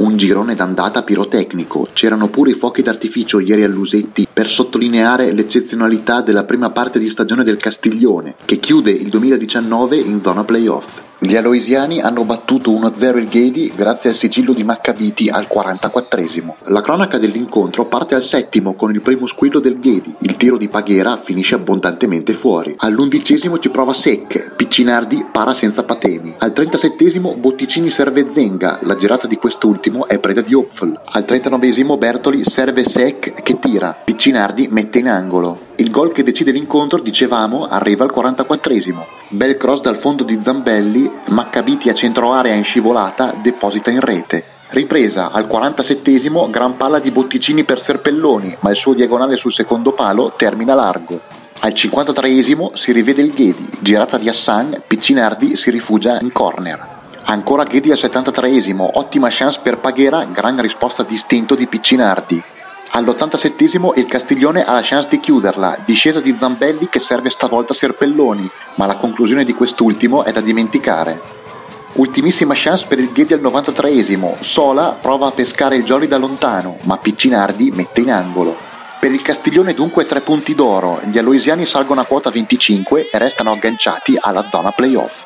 Un girone d'andata pirotecnico, c'erano pure i fuochi d'artificio ieri all'Usetti per sottolineare l'eccezionalità della prima parte di stagione del Castiglione, che chiude il 2019 in zona playoff. Gli aloisiani hanno battuto 1-0 il Ghedi grazie al sigillo di Maccabiti al 44esimo. La cronaca dell'incontro parte al settimo con il primo squillo del Ghedi. Il tiro di Paghera finisce abbondantemente fuori. All'undicesimo ci prova Sec, Piccinardi para senza patemi. Al 37esimo Botticini serve Zenga, la girata di quest'ultimo è preda di Hopfl. Al 39esimo Bertoli serve Sec che tira, Piccinardi mette in angolo. Il gol che decide l'incontro, dicevamo, arriva al 44esimo. Bel cross dal fondo di Zambelli, Maccabiti a centro area in scivolata, deposita in rete. Ripresa al 47esimo, gran palla di Botticini per Serpelloni, ma il suo diagonale sul secondo palo termina largo. Al 53esimo si rivede il Ghedi, girata di Hassan, Piccinardi si rifugia in corner. Ancora Ghedi al 73esimo, ottima chance per Paghera, gran risposta distinto di Piccinardi. All'87esimo il Castiglione ha la chance di chiuderla, discesa di Zambelli che serve stavolta Serpelloni, ma la conclusione di quest'ultimo è da dimenticare. Ultimissima chance per il Ghedi al 93esimo, Sola prova a pescare il Jolly da lontano, ma Piccinardi mette in angolo. Per il Castiglione dunque tre punti d'oro, gli aloisiani salgono a quota 25 e restano agganciati alla zona playoff.